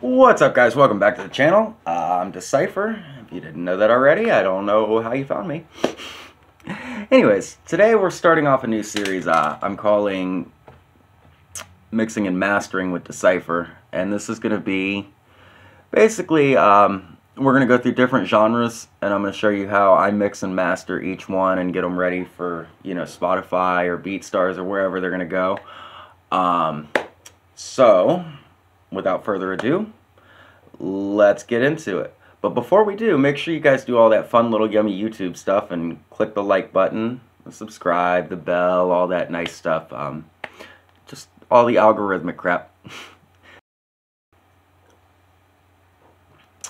What's up guys, welcome back to the channel. Uh, I'm Deexypher. If you didn't know that already, I don't know how you found me. Anyways, today we're starting off a new series uh, I'm calling Mixing and Mastering with Deexypher. And this is going to be basically, um, we're going to go through different genres and I'm going to show you how I mix and master each one and get them ready for, you know, Spotify or BeatStars or wherever they're going to go. Um, so, without further ado, let's get into it. But before we do, make sure you guys do all that fun little yummy YouTube stuff and click the like button, subscribe, the bell, all that nice stuff. Um, just all the algorithmic crap.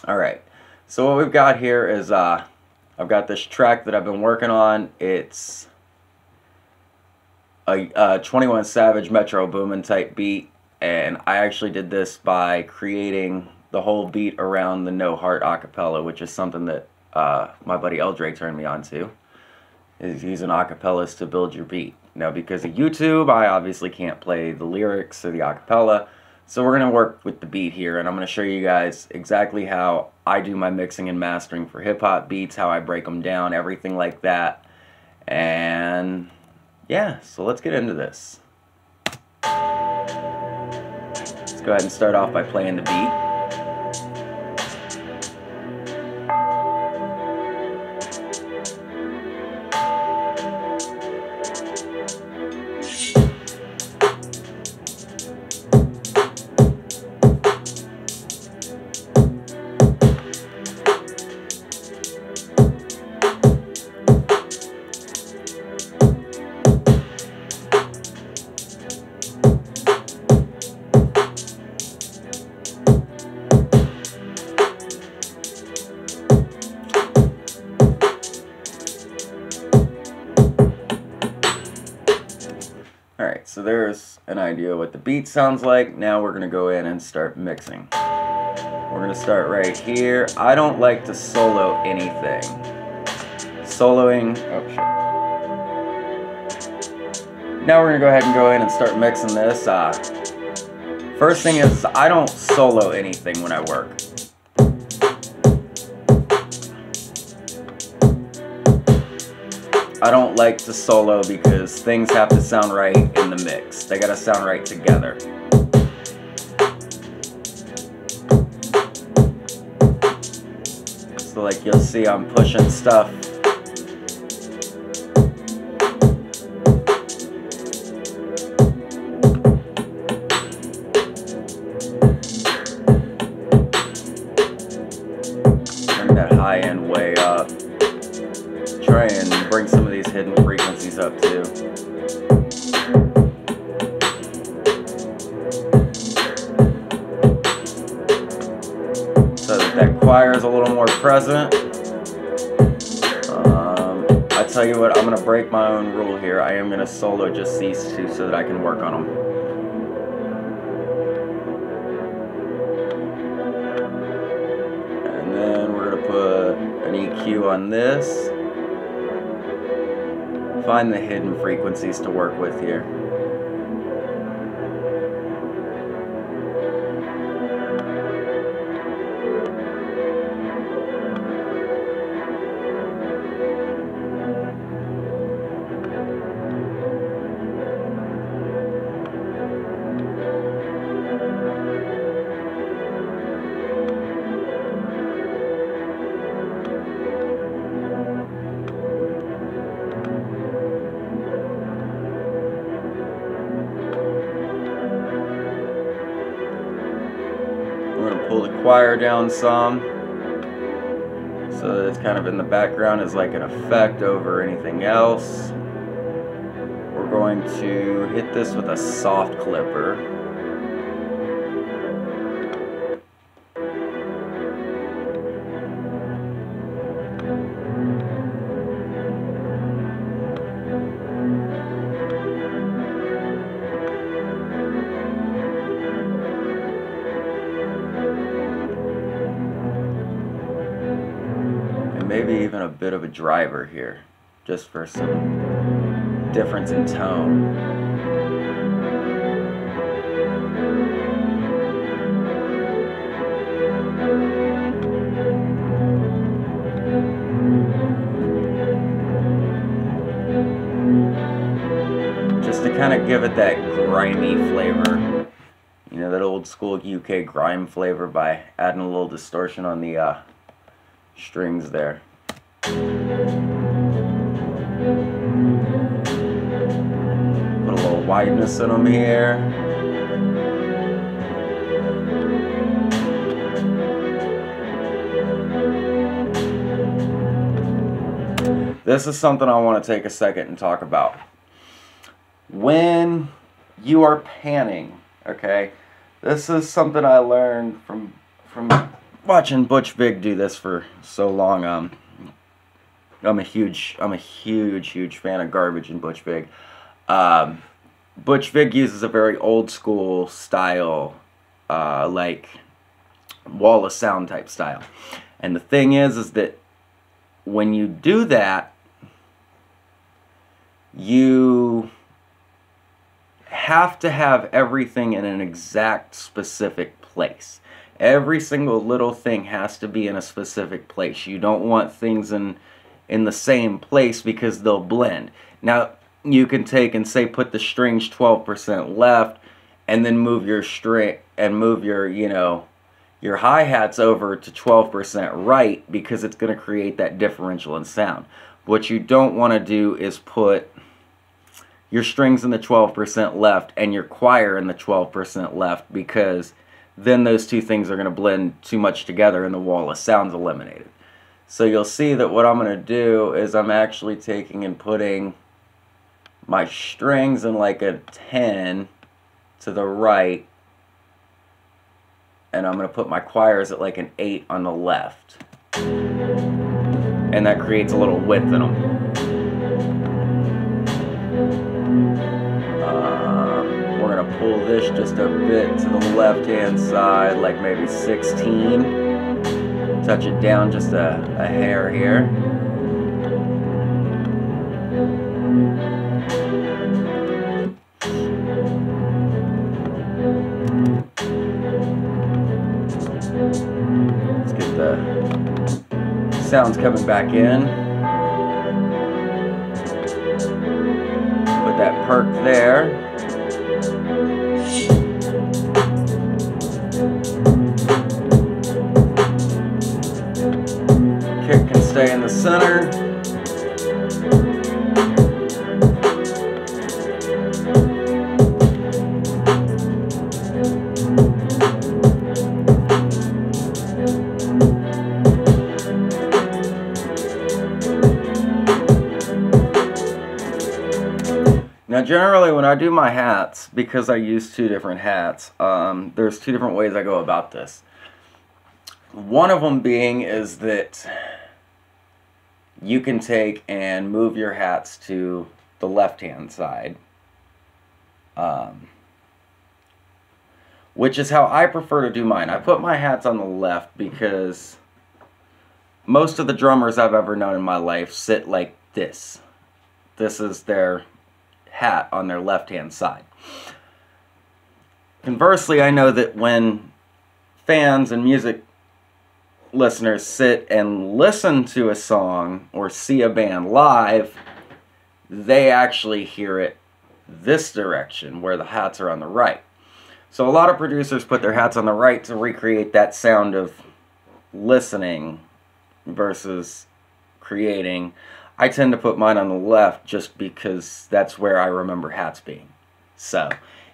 Alright, so what we've got here is uh, I've got this track that I've been working on. It's a, a 21 Savage Metro Boomin type beat and I actually did this by creating the whole beat around the No Heart acapella, which is something that uh, my buddy L.Dre turned me on to. Is an acapellas to build your beat. Now, because of YouTube, I obviously can't play the lyrics or the acapella, so we're gonna work with the beat here, and I'm gonna show you guys exactly how I do my mixing and mastering for hip hop beats, how I break them down, everything like that, and yeah. So let's get into this. Go ahead and start off by playing the beat. Alright, so there's an idea of what the beat sounds like. Now we're going to go in and start mixing. We're going to start right here. I don't like to solo anything. Soloing, oh shit. Now we're going to go ahead and go in and start mixing this. Uh, first thing is, I don't solo anything when I work. I don't like to solo because things have to sound right in the mix. They gotta sound right together. So like you'll see I'm pushing stuff choir is a little more present. Um, I tell you what, I'm going to break my own rule here. I am going to solo just these two so that I can work on them. And then we're to put an EQ on this find the hidden frequencies to work with here. Choir down some. So it's kind of in the background as like an effect over anything else. We're going to hit this with a soft clipper. driver here, just for some difference in tone. Just to kind of give it that grimy flavor. You know, that old school UK grime flavor by adding a little distortion on the uh, strings there. Wideness in them here. This is something I want to take a second and talk about. When you are panning, okay, this is something I learned from from watching Butch Vig do this for so long. Um, I'm a huge I'm a huge huge fan of Garbage and Butch Vig. Um, Butch Vig uses a very old school style, uh, like wall of sound type style. And the thing is, is that when you do that, you have to have everything in an exact specific place. Every single little thing has to be in a specific place. You don't want things in in the same place because they'll blend. Now, you can take and say put the strings 12% left and then move your string and move your, you know, your hi-hats over to 12% right because it's going to create that differential in sound. What you don't want to do is put your strings in the 12% left and your choir in the 12% left because then those two things are going to blend too much together and the wall of sound's eliminated. So you'll see that what I'm going to do is I'm actually taking and putting my strings in like a 10 to the right and I'm going to put my choirs at like an 8 on the left. And that creates a little width in them. Um, we're going to pull this just a bit to the left hand side, like maybe 16. Touch it down just a, a hair here. Sounds coming back in. Put that perc there. Kick can stay in the center. Now generally when I do my hats, because I use two different hats, um, there's two different ways I go about this. One of them being is that you can take and move your hats to the left hand side. Um, which is how I prefer to do mine. I put my hats on the left because most of the drummers I've ever known in my life sit like this. This is their hat on their left hand side. Conversely, I know that when fans and music listeners sit and listen to a song or see a band live, they actually hear it this direction where the hats are on the right. So a lot of producers put their hats on the right to recreate that sound of listening versus creating. I tend to put mine on the left just because that's where I remember hats being. So,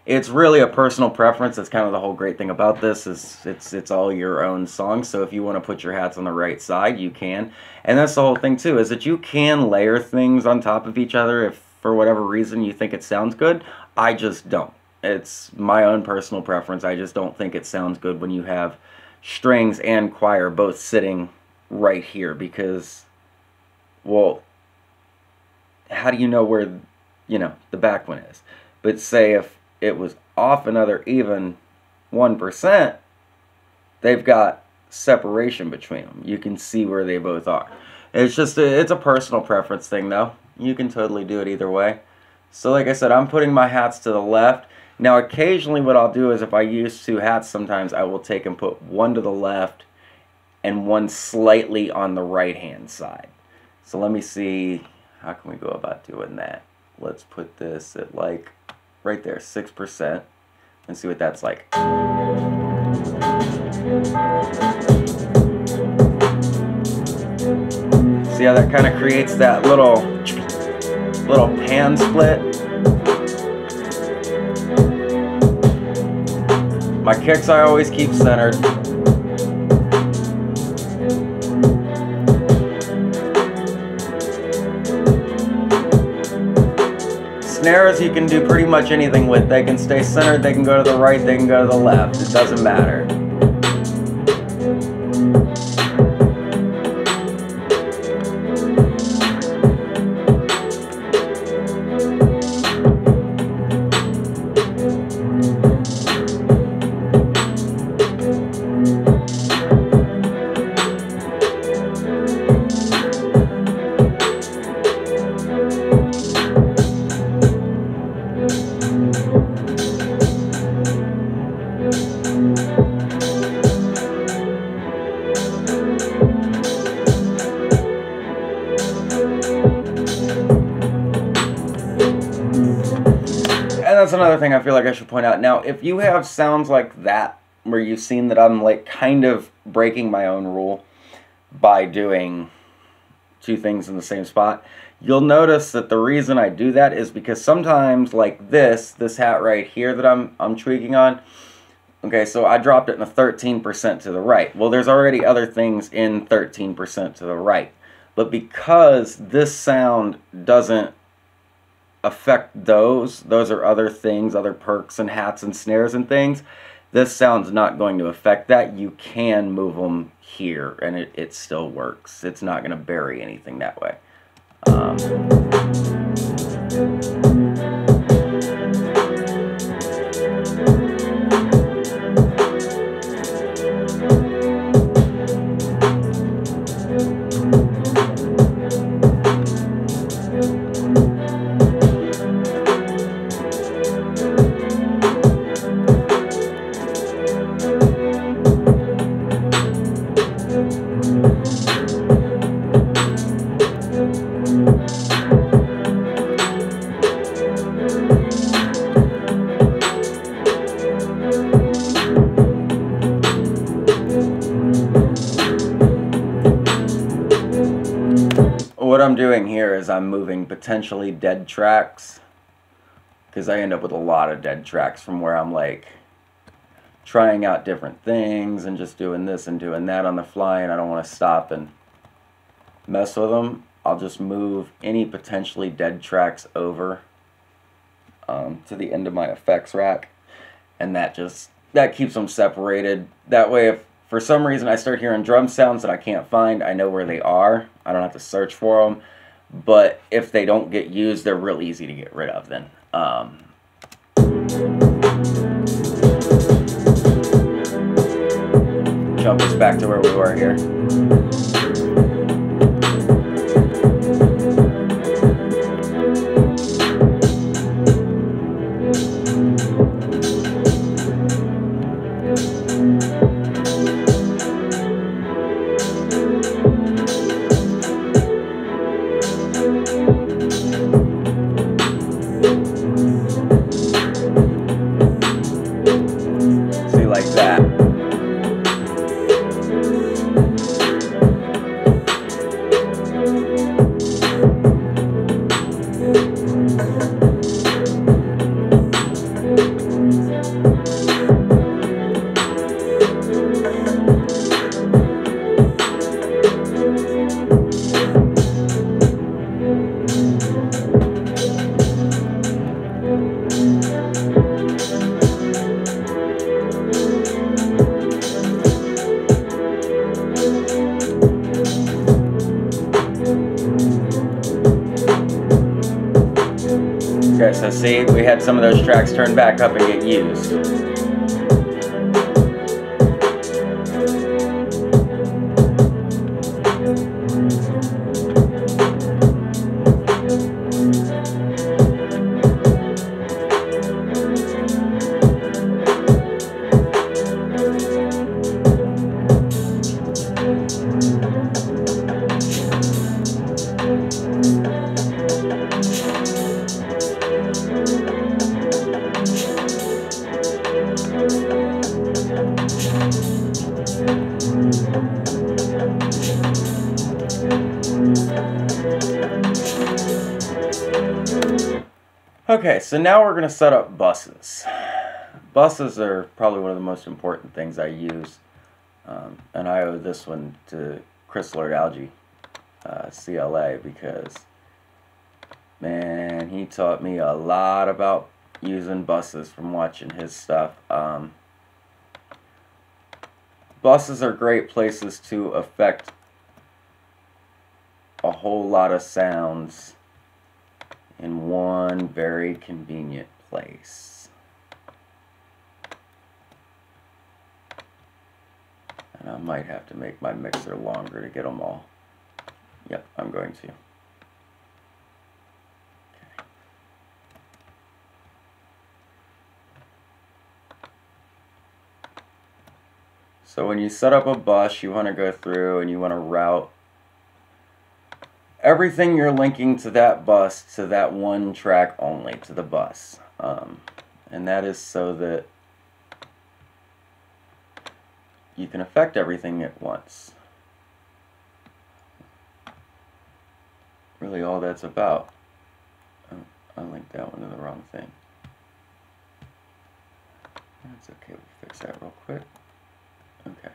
it's really a personal preference. That's kind of the whole great thing about this is it's it's all your own song. So if you want to put your hats on the right side, you can. And that's the whole thing too is that you can layer things on top of each other if for whatever reason you think it sounds good. I just don't. It's my own personal preference. I just don't think it sounds good when you have strings and choir both sitting right here because well how do you know where you know the back one is? But say if it was off another even 1%, they've got separation between them. You can see where they both are. It's just, a, it's a personal preference thing though. You can totally do it either way. So like I said, I'm putting my hats to the left. Now occasionally what I'll do is if I use two hats sometimes I will take and put one to the left and one slightly on the right hand side. So let me see, how can we go about doing that? Let's put this at like right there, 6%. And see what that's like. See how that kind of creates that little, little pan split? My kicks I always keep centered. Snares you can do pretty much anything with. They can stay centered, they can go to the right, they can go to the left. It doesn't matter. I feel like I should point out. Now, if you have sounds like that, where you've seen that I'm like kind of breaking my own rule by doing two things in the same spot, you'll notice that the reason I do that is because sometimes like this, this hat right here that I'm I'm tweaking on, okay, so I dropped it in a 13% to the right. Well, there's already other things in 13% to the right. But because this sound doesn't affect those. Those are other things, other percs and hats and snares and things. This sound's not going to affect that. You can move them here and it, it still works. It's not going to bury anything that way. Um, potentially dead tracks because I end up with a lot of dead tracks from where I'm like trying out different things and just doing this and doing that on the fly and I don't want to stop and mess with them. I'll just move any potentially dead tracks over um, to the end of my effects rack and that just that keeps them separated. That way if for some reason I start hearing drum sounds that I can't find, I know where they are. I don't have to search for them. But if they don't get used, they're real easy to get rid of then. Um, jump us back to where we were here. Some of those tracks turn back up and get used. Okay, so now we're going to set up buses. Buses are probably one of the most important things I use. Um, and I owe this one to Chris Lord-Alge, uh, CLA, because, man, he taught me a lot about using buses from watching his stuff. Um, buses are great places to affect a whole lot of sounds in one very convenient place. And I might have to make my mixer longer to get them all. Yep, I'm going to. So when you set up a bus, you want to go through and you want to route everything you're linking to that bus to that one track only, to the bus. Um, and that is so that you can affect everything at once. Really all that's about. Oh, I linked that one to the wrong thing. That's okay, we'll fix that real quick. Okay.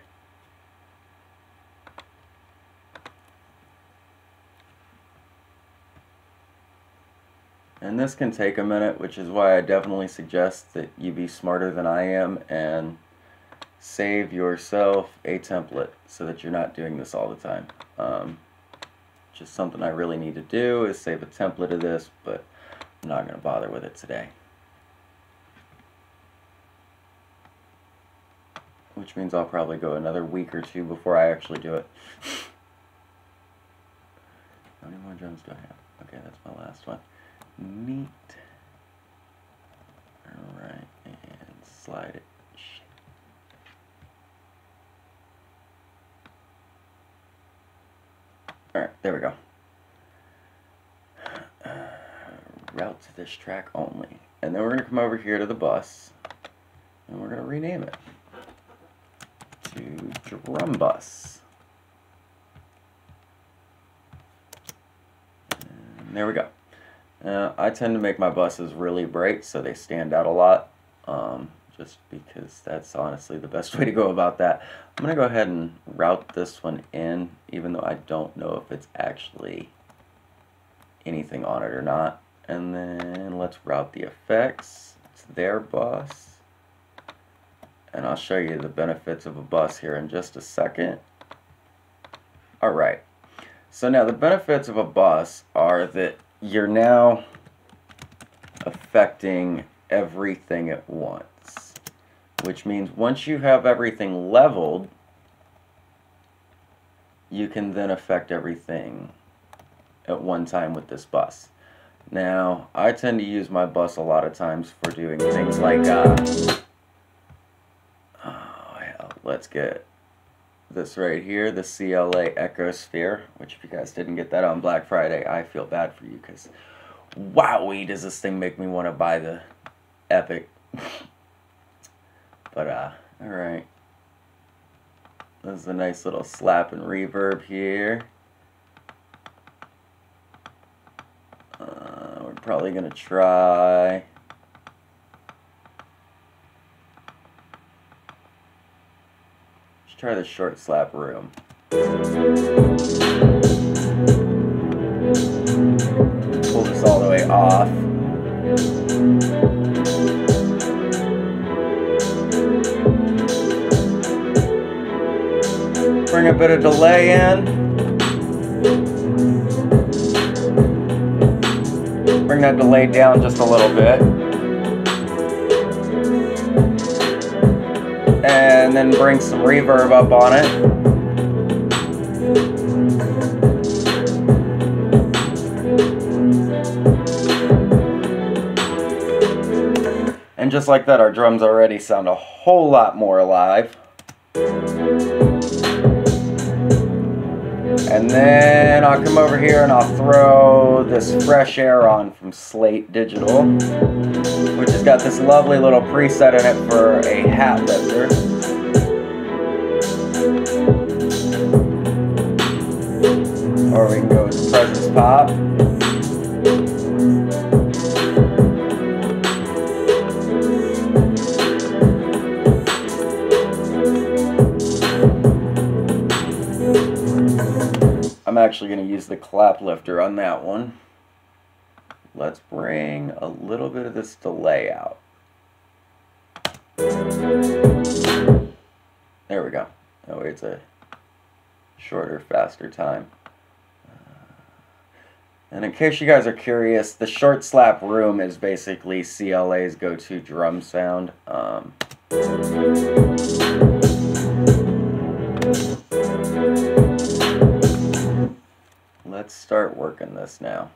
And this can take a minute, which is why I definitely suggest that you be smarter than I am and save yourself a template so that you're not doing this all the time. Um, just something I really need to do is save a template of this, but I'm not going to bother with it today. Which means I'll probably go another week or two before I actually do it. How many more drums do I have? Okay, that's my last one. Neat. Alright, and slide it. Alright, there we go. Uh, route to this track only. And then we're going to come over here to the bus. And we're going to rename it to drum bus. And there we go. Uh, I tend to make my buses really bright so they stand out a lot. Um, just because that's honestly the best way to go about that. I'm going to go ahead and route this one in, even though I don't know if it's actually anything on it or not. And then let's route the effects to their bus. And I'll show you the benefits of a bus here in just a second. Alright, so now the benefits of a bus are that you're now affecting everything at once. Which means once you have everything leveled, you can then affect everything at one time with this bus. Now, I tend to use my bus a lot of times for doing things like, uh, oh hell, let's get this right here, the CLA Echosphere, which if you guys didn't get that on Black Friday, I feel bad for you because wowie does this thing make me want to buy the Epic. but, uh, alright. This is a nice little slap and reverb here. Uh, we're probably going to try... try the short slap room. Pull this all the way off. Bring a bit of delay in. Bring that delay down just a little bit. And then bring some reverb up on it. And just like that, our drums already sound a whole lot more alive. And then I'll come over here and I'll throw this fresh air on from Slate Digital, which has got this lovely little preset in it for a hat lifter. or we can go to Circus Pop. I'm actually going to use the clap lifter on that one. Let's bring a little bit of this delay out. There we go. That way it's a shorter, faster time. And in case you guys are curious, the short slap room is basically CLA's go-to drum sound. Um, let's start working this now.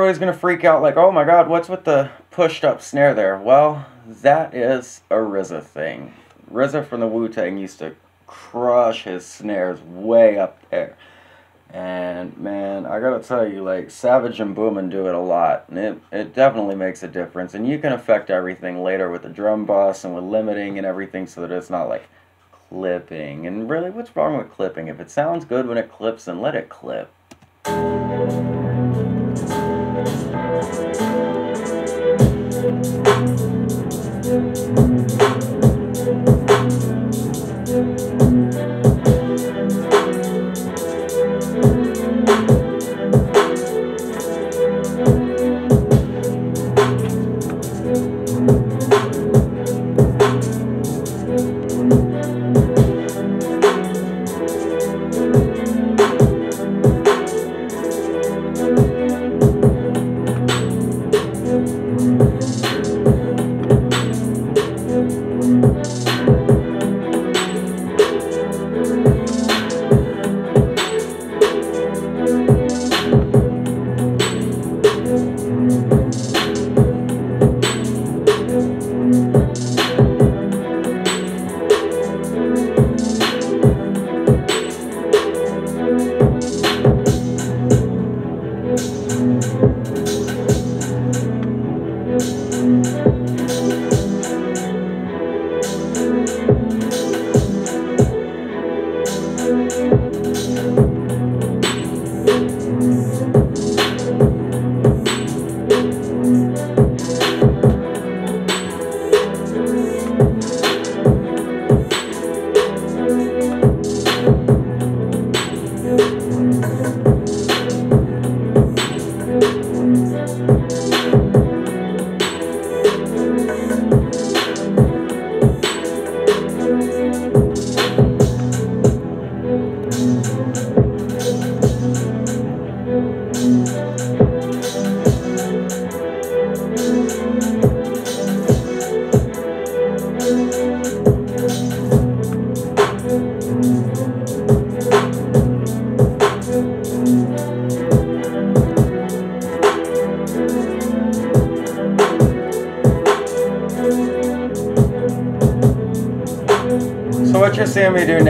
Everybody's going to freak out like, oh my god, what's with the pushed up snare there? Well, that is a RZA thing. RZA from the Wu-Tang used to crush his snares way up there. And man, I gotta tell you, like Savage and Boomin do it a lot, and it, it definitely makes a difference. And you can affect everything later with the drum bus and with limiting and everything so that it's not like clipping. And really, what's wrong with clipping? If it sounds good when it clips, then let it clip.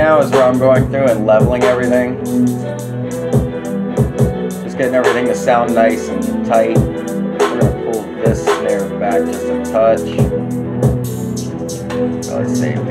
Now is where I'm going through and leveling everything. Just getting everything to sound nice and tight. We're gonna pull this snare back just a touch. Probably same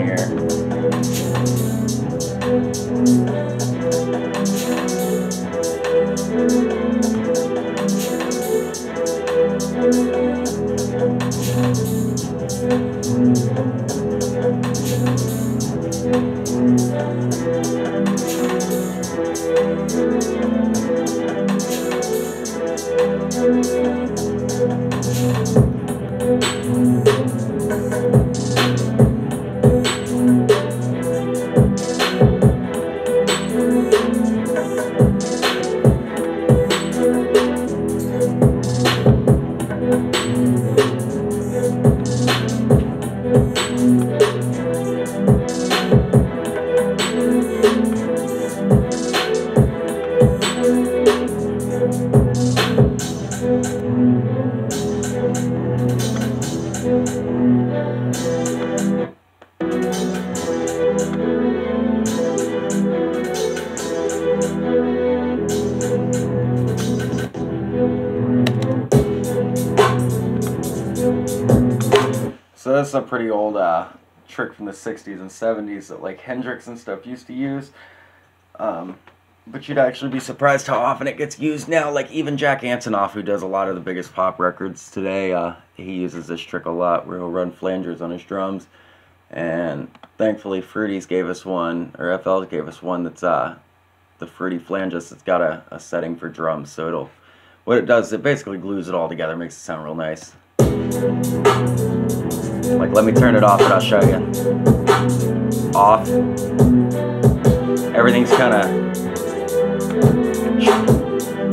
from the 60s and 70s that like Hendrix and stuff used to use. Um, but you'd actually be surprised how often it gets used now. Like even Jack Antonoff, who does a lot of the biggest pop records today, uh, he uses this trick a lot where he'll run flangers on his drums. And thankfully, Fruity's gave us one, or FL gave us one that's uh, the Fruity Flangus. It's got a, a setting for drums, so it'll what it does, it basically glues it all together, makes it sound real nice. Like, let me turn it off and I'll show you. Off. Everything's kind of,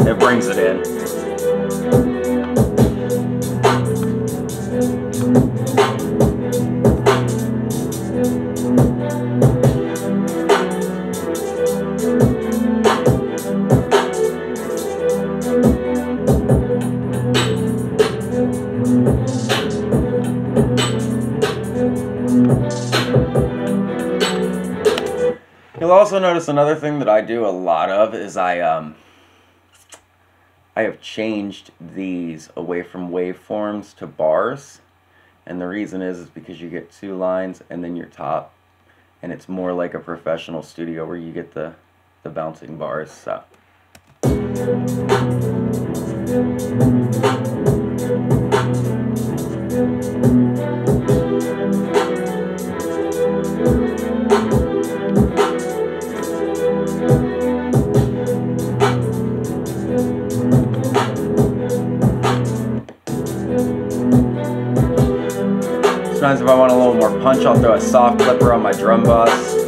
it brings it in. Also notice another thing that I do a lot of is I um I have changed these away from waveforms to bars. And the reason is is because you get two lines and then your top and it's more like a professional studio where you get the the bouncing bars. So Sometimes if I want a little more punch, I'll throw a soft clipper on my drum bus.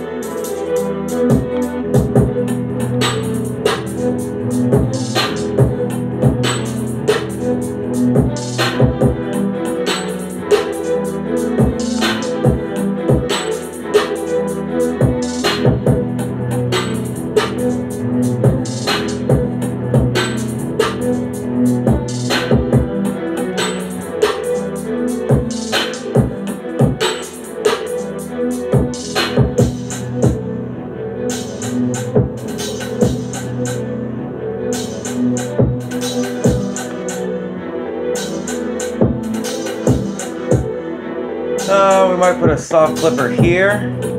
Uh, we might put a soft clipper here.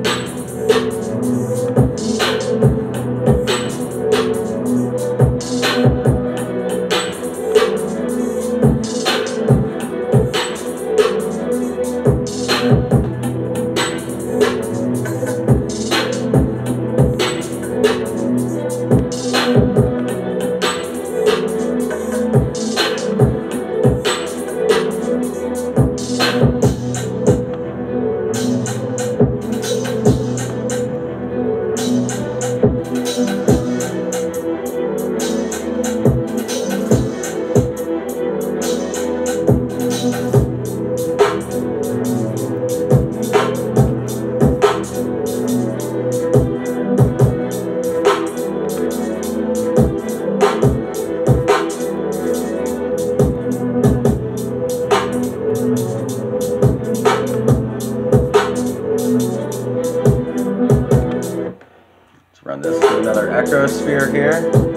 Another Echosphere here.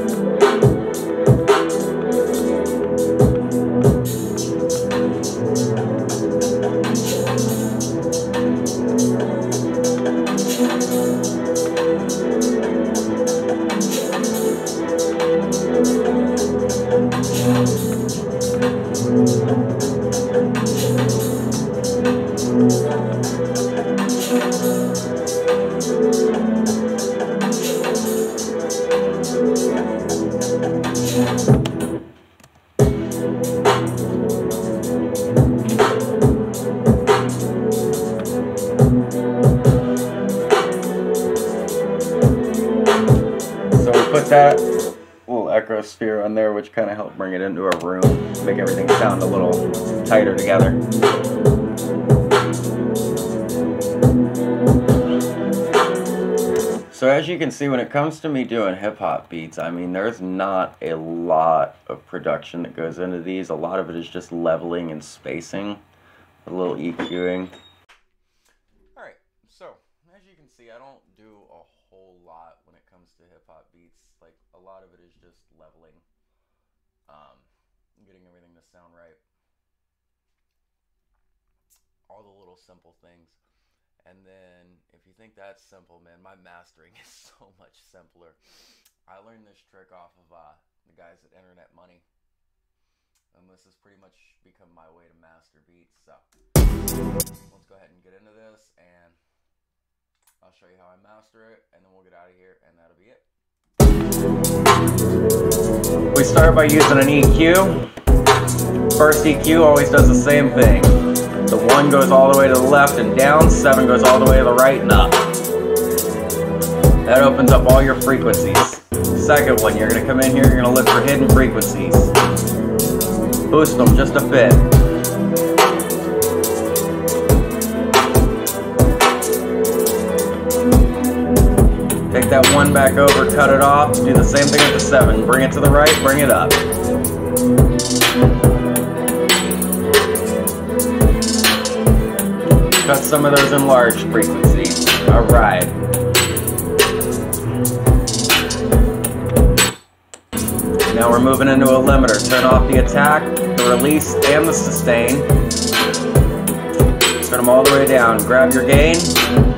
Kind of helped bring it into a room, make everything sound a little tighter together. So as you can see, when it comes to me doing hip-hop beats, I mean, there's not a lot of production that goes into these. A lot of it is just leveling and spacing, a little EQing. Alright, so as you can see, I don't do a whole lot when it comes to hip hop beats. Like a lot of it is just leveling, um, getting everything to sound right. all the little simple things. And then if you think that's simple, man, my mastering is so much simpler. I learned this trick off of uh, the guys at Internet Money. And this has pretty much become my way to master beats. So let's go ahead and get into this and I'll show you how I master it and then we'll get out of here and that'll be it. We start by using an EQ. First EQ always does the same thing. The one goes all the way to the left and down, seven goes all the way to the right and up. That opens up all your frequencies. Second one, you're gonna come in here, you're gonna look for hidden frequencies. Boost them just a bit. That one back over, cut it off, do the same thing with the seven. Bring it to the right, bring it up. Cut some of those enlarged frequencies. All right. Now we're moving into a limiter. Turn off the attack, the release, and the sustain. Turn them all the way down. Grab your gain.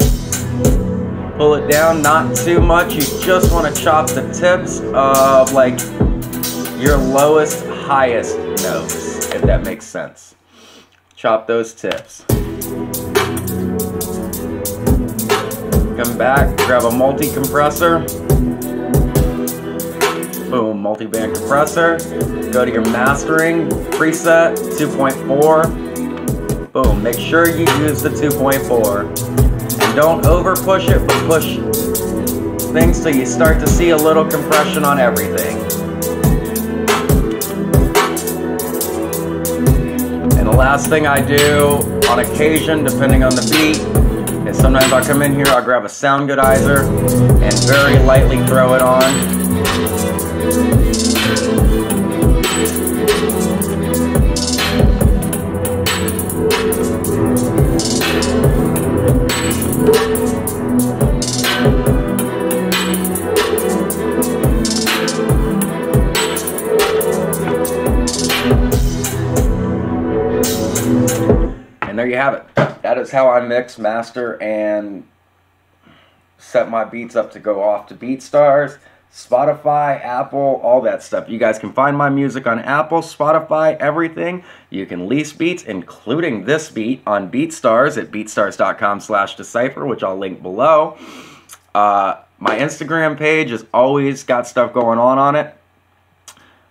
Pull it down, not too much. You just want to chop the tips of like your lowest, highest notes, if that makes sense. Chop those tips. Come back, grab a multi-compressor. Boom, multi-band compressor. Go to your mastering preset, 2.4. Boom, make sure you use the 2.4. Don't over push it, but push things so you start to see a little compression on everything. And the last thing I do on occasion, depending on the beat, is sometimes I'll come in here, I'll grab a Soundgoodizer and very lightly throw it on. You have it. That is how I mix, master, and set my beats up to go off to BeatStars, Spotify, Apple, all that stuff. You guys can find my music on Apple, Spotify, everything. You can lease beats, including this beat, on BeatStars at beatstars.com slash Deexypher, which I'll link below. Uh, my Instagram page has always got stuff going on on it.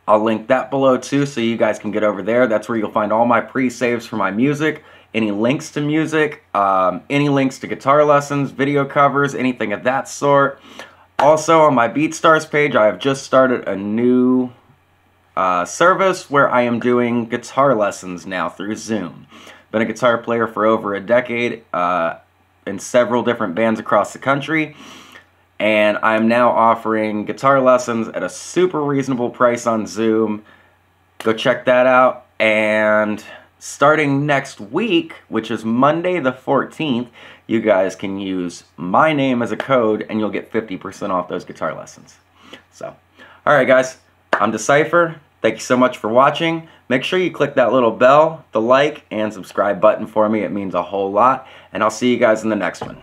I'll link that below too so you guys can get over there. That's where you'll find all my pre-saves for my music, any links to music, um, any links to guitar lessons, video covers, anything of that sort. Also on my BeatStars page, I have just started a new uh, service where I am doing guitar lessons now through Zoom. Been a guitar player for over a decade uh, in several different bands across the country and I'm now offering guitar lessons at a super reasonable price on Zoom. Go check that out. And starting next week, which is Monday the 14th, you guys can use my name as a code and you'll get 50% off those guitar lessons. So, all right, guys, I'm Deexypher. Thank you so much for watching. Make sure you click that little bell, the like, and subscribe button for me. It means a whole lot. And I'll see you guys in the next one.